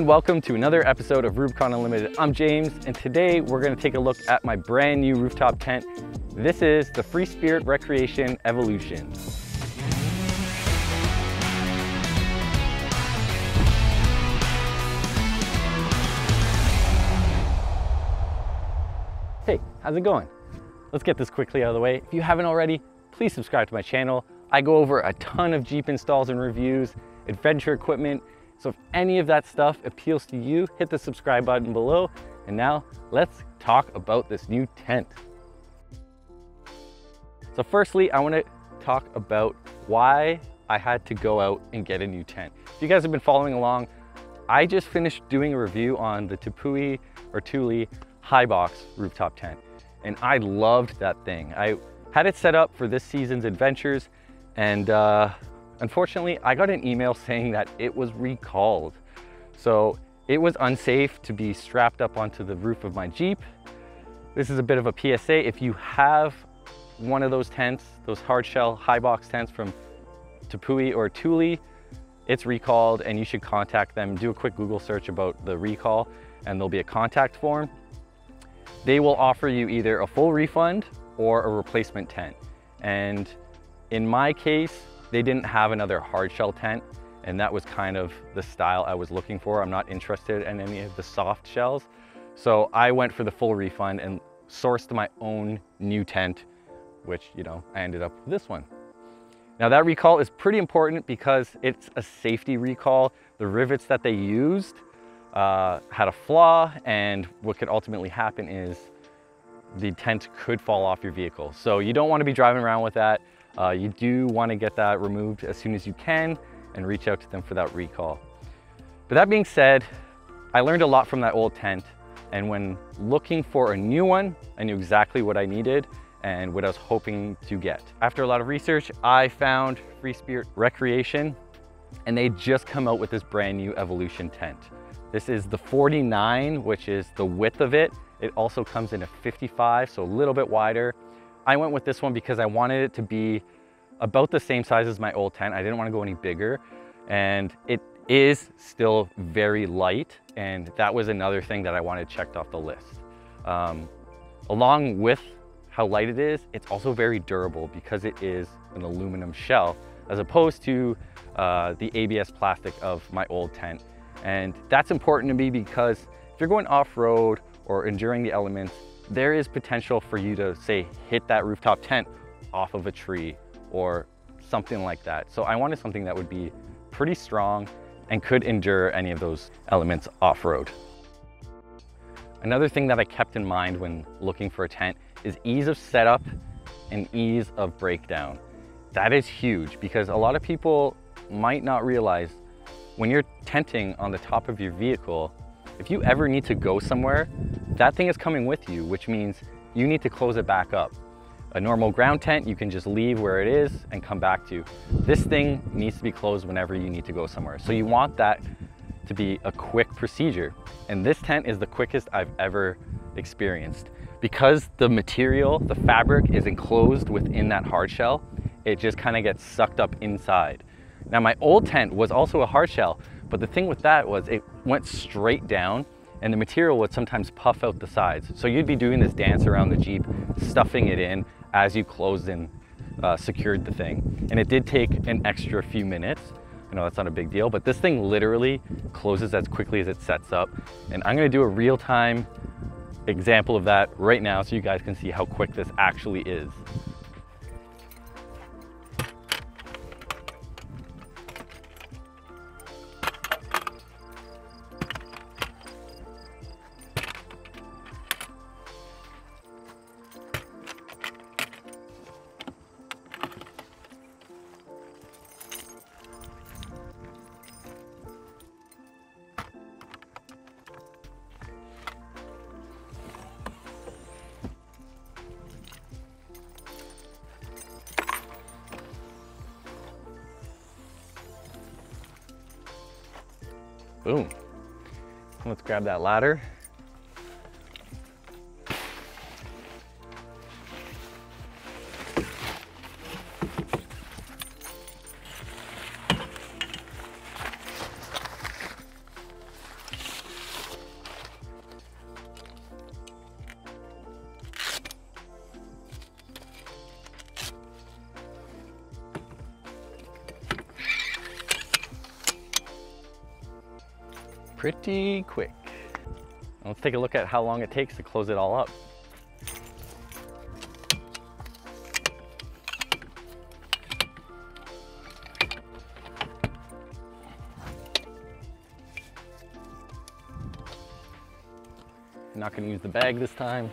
And welcome to another episode of Rubicon Unlimited. I'm James and today we're going to take a look at my brand new rooftop tent. This is the Free Spirit Recreation Evolution. Hey, how's it going? Let's get this quickly out of the way. If you haven't already, please subscribe to my channel. I go over a ton of Jeep installs and reviews, adventure equipment, so if any of that stuff appeals to you, hit the subscribe button below. And now let's talk about this new tent. So firstly, I wanna talk about why I had to go out and get a new tent. If you guys have been following along, I just finished doing a review on the Tepui or Thule Hybox rooftop tent. And I loved that thing. I had it set up for this season's adventures and uh, Unfortunately, I got an email saying that it was recalled. So it was unsafe to be strapped up onto the roof of my Jeep. This is a bit of a PSA. If you have one of those tents, those hard shell Hybox tents from Tepui or Thule, it's recalled and you should contact them. Do a quick Google search about the recall and there'll be a contact form. They will offer you either a full refund or a replacement tent. And in my case, they didn't have another hard shell tent and that was kind of the style I was looking for. I'm not interested in any of the soft shells. So I went for the full refund and sourced my own new tent, which, you know, I ended up with this one. Now that recall is pretty important because it's a safety recall. The rivets that they used uh, had a flaw and what could ultimately happen is the tent could fall off your vehicle. So you don't want to be driving around with that. Uh, you do want to get that removed as soon as you can and reach out to them for that recall. But that being said, I learned a lot from that old tent and when looking for a new one, I knew exactly what I needed and what I was hoping to get. After a lot of research, I found Free Spirit Recreation and they just come out with this brand new Evolution tent. This is the 49, which is the width of it. It also comes in a 55, so a little bit wider. I went with this one because I wanted it to be about the same size as my old tent. I didn't want to go any bigger and it is still very light and that was another thing that I wanted checked off the list. Um, along with how light it is, it's also very durable because it is an aluminum shell as opposed to uh, the ABS plastic of my old tent. And that's important to me because if you're going off-road or enduring the elements, there is potential for you to say, hit that rooftop tent off of a tree or something like that. So I wanted something that would be pretty strong and could endure any of those elements off-road. Another thing that I kept in mind when looking for a tent is ease of setup and ease of breakdown. That is huge because a lot of people might not realize when you're tenting on the top of your vehicle, if you ever need to go somewhere, that thing is coming with you, which means you need to close it back up. A normal ground tent, you can just leave where it is and come back to. This thing needs to be closed whenever you need to go somewhere. So you want that to be a quick procedure. And this tent is the quickest I've ever experienced. Because the material, the fabric is enclosed within that hard shell, it just kind of gets sucked up inside. Now my old tent was also a hard shell, but the thing with that was it went straight down and the material would sometimes puff out the sides. So you'd be doing this dance around the Jeep, stuffing it in as you closed and uh, secured the thing. And it did take an extra few minutes. I know that's not a big deal, but this thing literally closes as quickly as it sets up. And I'm gonna do a real-time example of that right now so you guys can see how quick this actually is. Let's grab that ladder. Pretty quick. Let's take a look at how long it takes to close it all up. Not gonna use the bag this time.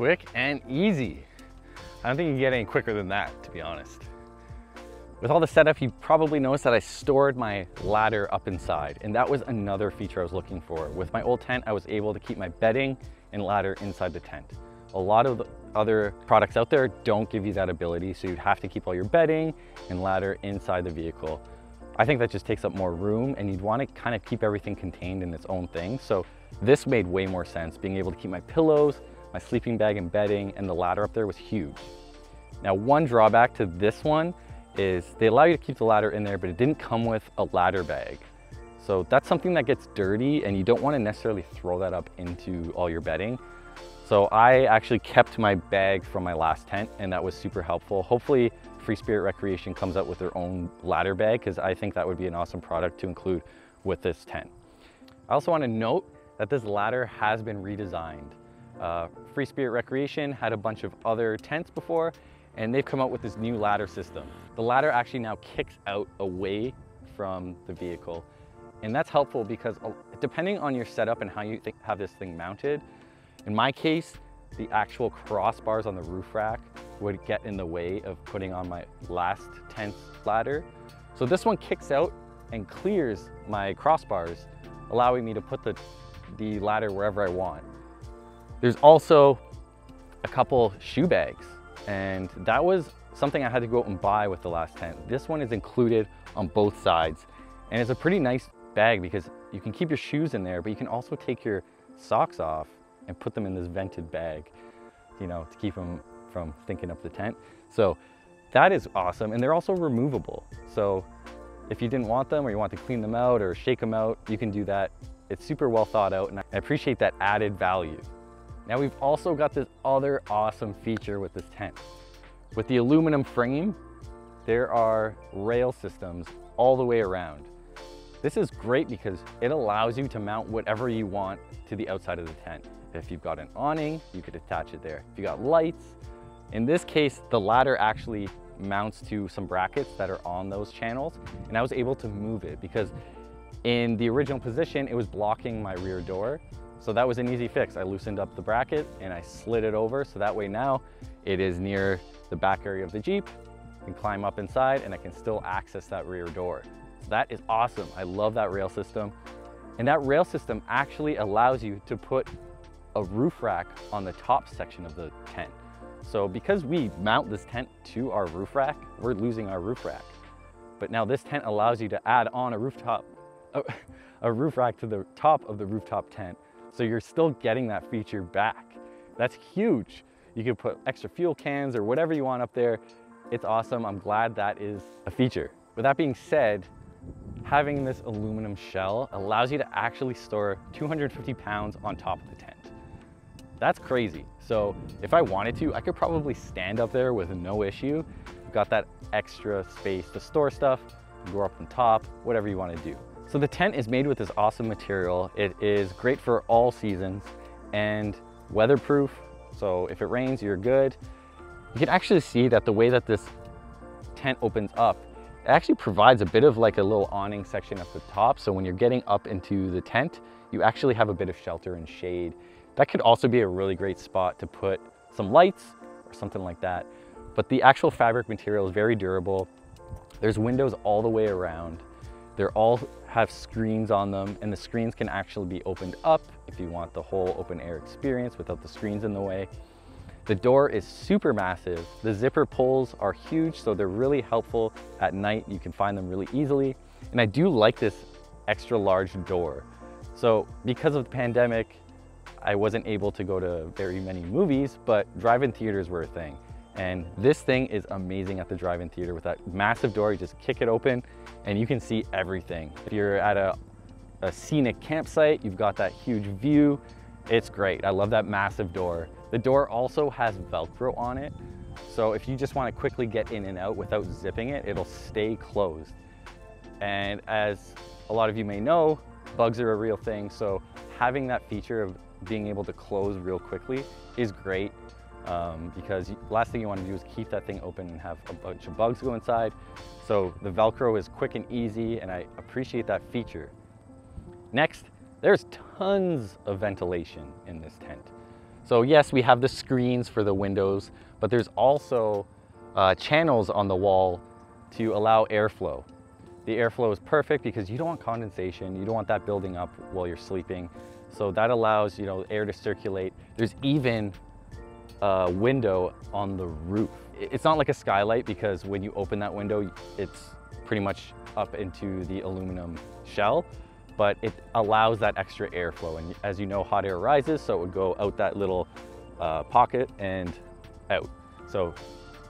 Quick and easy. I don't think you can get any quicker than that, to be honest. With all the setup, you probably noticed that I stored my ladder up inside, and that was another feature I was looking for. With my old tent, I was able to keep my bedding and ladder inside the tent. A lot of the other products out there don't give you that ability, so you'd have to keep all your bedding and ladder inside the vehicle. I think that just takes up more room and you'd wanna kind of keep everything contained in its own thing. So this made way more sense, being able to keep my pillows my sleeping bag and bedding, and the ladder up there was huge. Now, one drawback to this one is they allow you to keep the ladder in there, but it didn't come with a ladder bag. So that's something that gets dirty and you don't want to necessarily throw that up into all your bedding. So I actually kept my bag from my last tent and that was super helpful. Hopefully Free Spirit Recreation comes out with their own ladder bag because I think that would be an awesome product to include with this tent. I also want to note that this ladder has been redesigned. Uh, Free Spirit Recreation had a bunch of other tents before, and they've come out with this new ladder system. The ladder actually now kicks out away from the vehicle. And that's helpful because uh, depending on your setup and how you have this thing mounted, in my case, the actual crossbars on the roof rack would get in the way of putting on my last tent ladder. So this one kicks out and clears my crossbars, allowing me to put the, the ladder wherever I want. There's also a couple shoe bags and that was something I had to go out and buy with the last tent. This one is included on both sides and it's a pretty nice bag because you can keep your shoes in there, but you can also take your socks off and put them in this vented bag, you know, to keep them from stinking up the tent. So that is awesome. And they're also removable. So if you didn't want them or you want to clean them out or shake them out, you can do that. It's super well thought out and I appreciate that added value. Now we've also got this other awesome feature with this tent. With the aluminum frame, there are rail systems all the way around. This is great because it allows you to mount whatever you want to the outside of the tent. If you've got an awning, you could attach it there. If you got lights, in this case, the ladder actually mounts to some brackets that are on those channels, and I was able to move it because in the original position, it was blocking my rear door. So that was an easy fix. I loosened up the bracket and I slid it over so that way now it is near the back area of the Jeep. and climb up inside and I can still access that rear door. So that is awesome. I love that rail system. And that rail system actually allows you to put a roof rack on the top section of the tent. So because we mount this tent to our roof rack, we're losing our roof rack. But now this tent allows you to add on a rooftop, a, a roof rack to the top of the rooftop tent so you're still getting that feature back. That's huge. You can put extra fuel cans or whatever you want up there. It's awesome. I'm glad that is a feature. With that being said, having this aluminum shell allows you to actually store 250 pounds on top of the tent. That's crazy. So if I wanted to, I could probably stand up there with no issue. You've got that extra space to store stuff, go up on top, whatever you want to do. So the tent is made with this awesome material. It is great for all seasons and weatherproof. So if it rains, you're good. You can actually see that the way that this tent opens up, it actually provides a bit of like a little awning section at the top. So when you're getting up into the tent, you actually have a bit of shelter and shade. That could also be a really great spot to put some lights or something like that. But the actual fabric material is very durable. There's windows all the way around. They're all have screens on them and the screens can actually be opened up if you want the whole open air experience without the screens in the way. The door is super massive. The zipper pulls are huge, so they're really helpful at night. You can find them really easily. And I do like this extra large door. So because of the pandemic, I wasn't able to go to very many movies, but drive-in theaters were a thing. And this thing is amazing at the drive-in theater with that massive door. You just kick it open and you can see everything. If you're at a, a scenic campsite, you've got that huge view. It's great. I love that massive door. The door also has Velcro on it. So if you just want to quickly get in and out without zipping it, it'll stay closed. And as a lot of you may know, bugs are a real thing. So having that feature of being able to close real quickly is great um, because last thing you want to do is keep that thing open and have a bunch of bugs go inside. So the Velcro is quick and easy and I appreciate that feature. Next, there's tons of ventilation in this tent. So yes, we have the screens for the windows, but there's also uh, channels on the wall to allow airflow. The airflow is perfect because you don't want condensation. You don't want that building up while you're sleeping. So that allows you know air to circulate. There's even a window on the roof. It's not like a skylight because when you open that window, it's pretty much up into the aluminum shell but it allows that extra airflow. And as you know, hot air rises, so it would go out that little uh, pocket and out. So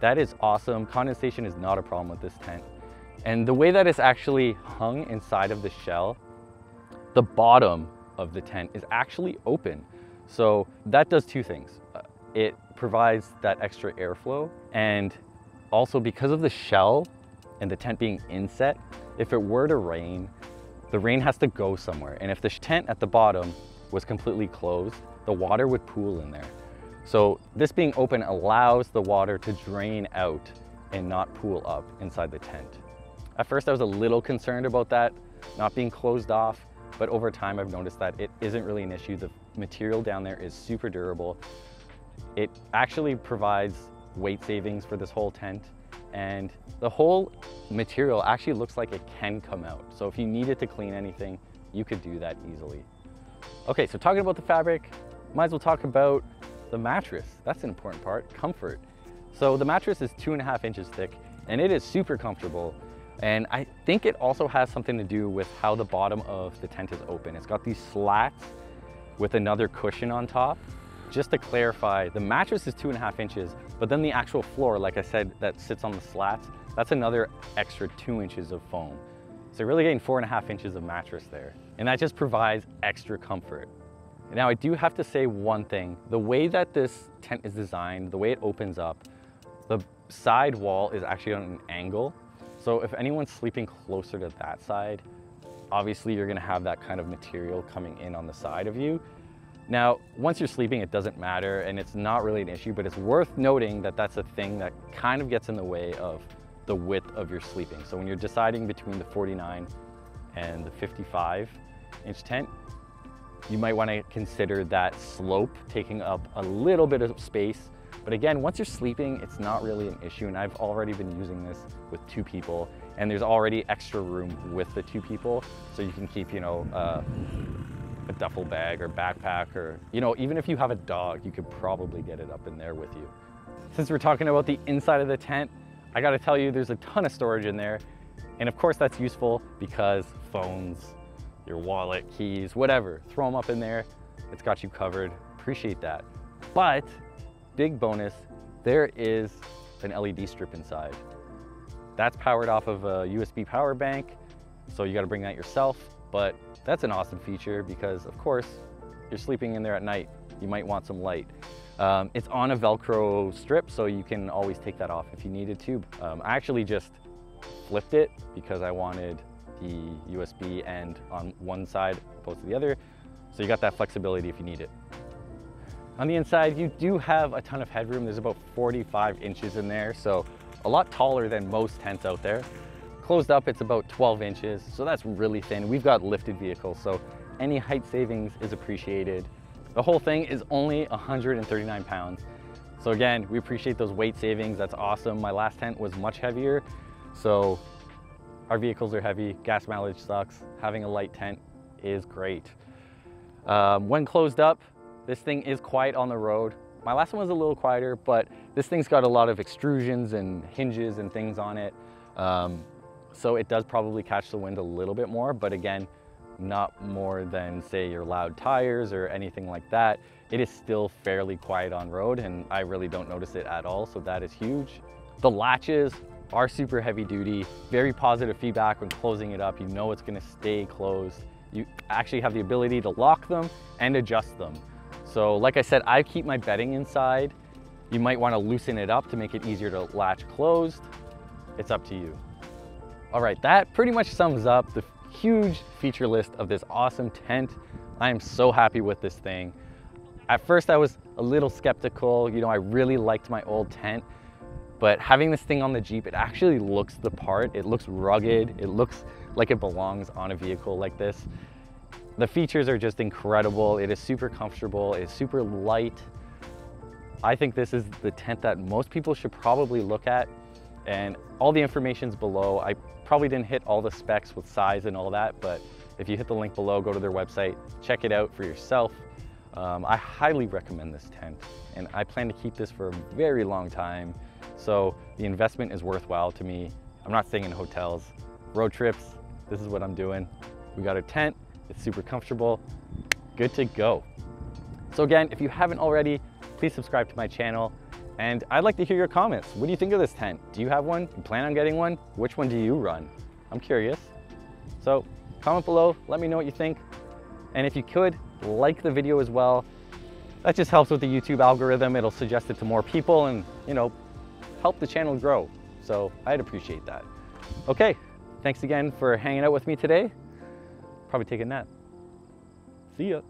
that is awesome. Condensation is not a problem with this tent. And the way that it's actually hung inside of the shell, the bottom of the tent is actually open. So that does two things. It provides that extra airflow and also because of the shell and the tent being inset, if it were to rain, the rain has to go somewhere. And if the tent at the bottom was completely closed, the water would pool in there. So this being open allows the water to drain out and not pool up inside the tent. At first I was a little concerned about that not being closed off, but over time I've noticed that it isn't really an issue. The material down there is super durable. It actually provides weight savings for this whole tent and the whole material actually looks like it can come out. So if you needed to clean anything, you could do that easily. Okay, so talking about the fabric, might as well talk about the mattress. That's an important part, comfort. So the mattress is two and a half inches thick and it is super comfortable. And I think it also has something to do with how the bottom of the tent is open. It's got these slats with another cushion on top. Just to clarify, the mattress is two and a half inches, but then the actual floor, like I said, that sits on the slats, that's another extra two inches of foam. So you're really getting four and a half inches of mattress there. And that just provides extra comfort. Now I do have to say one thing. The way that this tent is designed, the way it opens up, the side wall is actually on an angle. So if anyone's sleeping closer to that side, obviously you're gonna have that kind of material coming in on the side of you. Now, once you're sleeping, it doesn't matter and it's not really an issue, but it's worth noting that that's a thing that kind of gets in the way of the width of your sleeping. So when you're deciding between the 49 and the 55 inch tent, you might want to consider that slope taking up a little bit of space. But again, once you're sleeping, it's not really an issue. And I've already been using this with two people and there's already extra room with the two people. So you can keep, you know, uh, a duffel bag or backpack or, you know, even if you have a dog, you could probably get it up in there with you. Since we're talking about the inside of the tent, I gotta tell you, there's a ton of storage in there. And of course that's useful because phones, your wallet, keys, whatever, throw them up in there. It's got you covered, appreciate that. But big bonus, there is an LED strip inside. That's powered off of a USB power bank. So you gotta bring that yourself, but that's an awesome feature because of course, you're sleeping in there at night. You might want some light. Um, it's on a Velcro strip, so you can always take that off if you needed to. Um, I actually just flipped it because I wanted the USB end on one side opposed to the other. So you got that flexibility if you need it. On the inside, you do have a ton of headroom. There's about 45 inches in there. So a lot taller than most tents out there. Closed up, it's about 12 inches, so that's really thin. We've got lifted vehicles, so any height savings is appreciated. The whole thing is only 139 pounds. So again, we appreciate those weight savings. That's awesome. My last tent was much heavier. So our vehicles are heavy, gas mileage sucks. Having a light tent is great. Um, when closed up, this thing is quiet on the road. My last one was a little quieter, but this thing's got a lot of extrusions and hinges and things on it. Um, so it does probably catch the wind a little bit more, but again, not more than say your loud tires or anything like that. It is still fairly quiet on road and I really don't notice it at all, so that is huge. The latches are super heavy duty, very positive feedback when closing it up. You know it's gonna stay closed. You actually have the ability to lock them and adjust them. So like I said, I keep my bedding inside. You might wanna loosen it up to make it easier to latch closed. It's up to you. All right, that pretty much sums up the huge feature list of this awesome tent. I am so happy with this thing. At first I was a little skeptical. You know, I really liked my old tent, but having this thing on the Jeep, it actually looks the part. It looks rugged. It looks like it belongs on a vehicle like this. The features are just incredible. It is super comfortable. It's super light. I think this is the tent that most people should probably look at and all the information's below. I probably didn't hit all the specs with size and all that, but if you hit the link below, go to their website, check it out for yourself. Um, I highly recommend this tent and I plan to keep this for a very long time. So the investment is worthwhile to me. I'm not staying in hotels. Road trips, this is what I'm doing. We got a tent, it's super comfortable, good to go. So again, if you haven't already, please subscribe to my channel. And I'd like to hear your comments. What do you think of this tent? Do you have one? You plan on getting one? Which one do you run? I'm curious. So comment below, let me know what you think. And if you could, like the video as well. That just helps with the YouTube algorithm. It'll suggest it to more people and, you know, help the channel grow. So I'd appreciate that. Okay, thanks again for hanging out with me today. Probably take a nap. See ya.